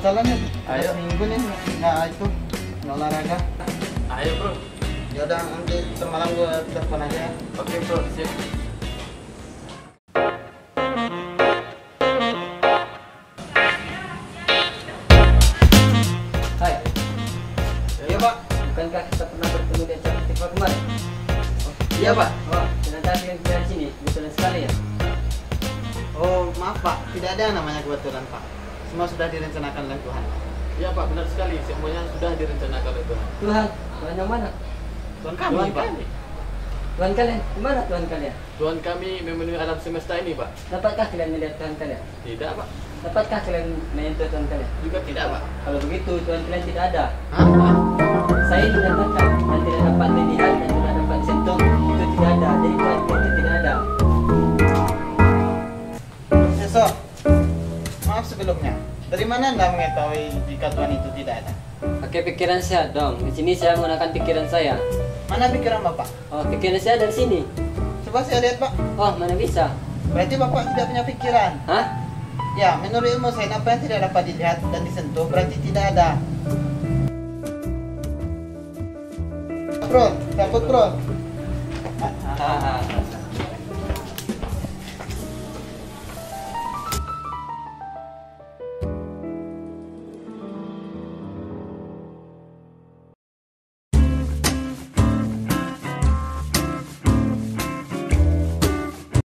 futsal nih. Ayo. Minggu nih nggak itu nggak olahraga. Ayo bro. Ya udah nanti semalam gue telepon aja. Oke bro, siap. Hai, Iya pak. bukankah kita pernah bertemu di acara FIFA kemarin? Iya pak. Oh, ternyata kalian di sini, kebetulan sekali ya. Maaf pak, tidak ada yang namanya kebetulan pak. Semua sudah direncanakan oleh Tuhan. Iya pak, benar sekali. Semuanya sudah direncanakan oleh Tuhan. Tuhan, Tuhan yang mana? Tuhan kami Tuhan pak. kami. Tuhan kalian, di mana Tuhan kalian? Tuhan kami memenuhi alam semesta ini pak. Dapatkah kalian melihat Tuhan kalian? Tidak pak. Dapatkah kalian menyentuh Tuhan kalian? Juga tidak pak. Kalau begitu, Tuhan kalian tidak ada. Hah? Maaf sebelumnya. Dari mana anda mengetahui jika Tuhan itu tidak ada? Pakai pikiran saya dong. Di sini saya menggunakan pikiran saya. Mana pikiran bapak? Oh, pikiran saya dari sini. Coba saya lihat pak. Oh, mana bisa? Berarti bapak tidak punya pikiran. Hah? Ya, menurut ilmu saya apa yang tidak dapat dilihat dan disentuh berarti tidak ada. Bro, takut bro.